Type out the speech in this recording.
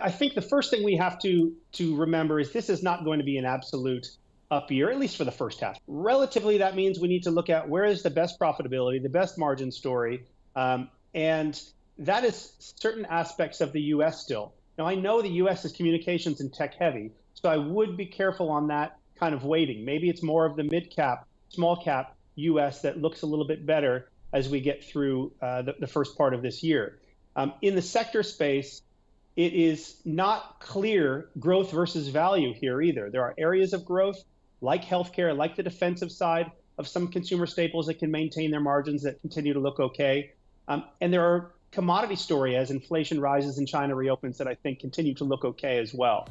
I think the first thing we have to to remember is this is not going to be an absolute up year, at least for the first half. Relatively, that means we need to look at where is the best profitability, the best margin story, um, and that is certain aspects of the U.S. still. Now, I know the U.S. is communications and tech heavy, so I would be careful on that kind of weighting. Maybe it's more of the mid cap, small cap U.S. that looks a little bit better as we get through uh, the, the, first part of this year. Um, in the sector space, it is not clear growth versus value here either. There are areas of growth like healthcare, like the defensive side of some consumer staples that can maintain their margins that continue to look okay. Um, and there are commodity story as inflation rises and China reopens that I think continue to look okay as well.